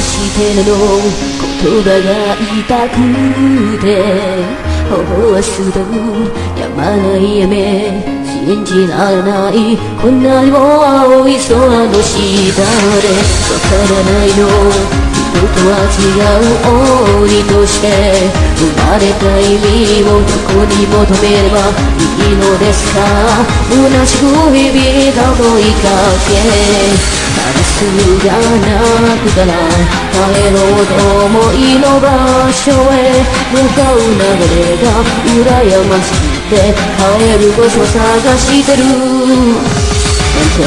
してなの？言葉が痛くて。頬はすどやまない雨信じられない。こんなにも青い空の下で。わからないの。人とは違う鬼として。生まれた意味をどこに求めればいいのですか？虚しく日々が追いかけ。すがなくたら帰ろうと思いの場所へ向かう流れが羨ましくて帰る場所探してる。天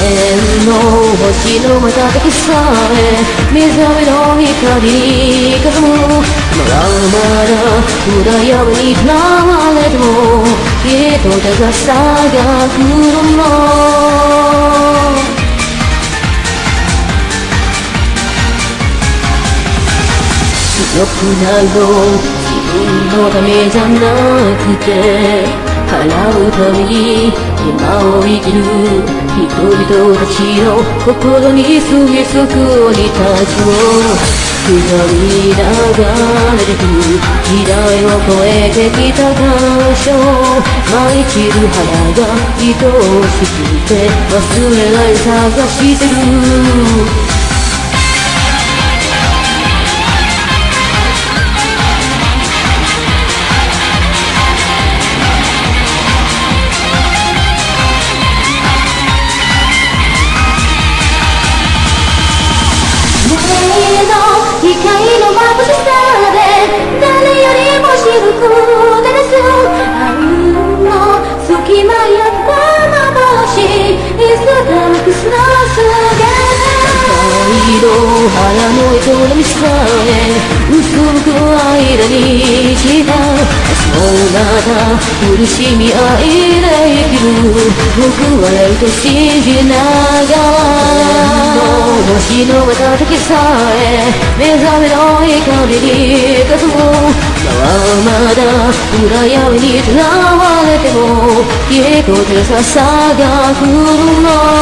の星の瞬きさえ目覚めの光にかむまだまだ裏山にとらわれてもきっと高さが来るの強くなるの自分のためじゃなくて払うために今を生きる人々たちの心に住み着く鬼たちを刻みながれてく時代を超えてきた感傷舞い散る花が愛おしくて忘れない探してる。腹の糸の見さえ薄く間にしたそうまた苦しみ合いで生きる。僕はやると信じながら星の瞬きさえ目覚めの光にかむはまだ暗闇にとらわれてもきっと手ささが来るの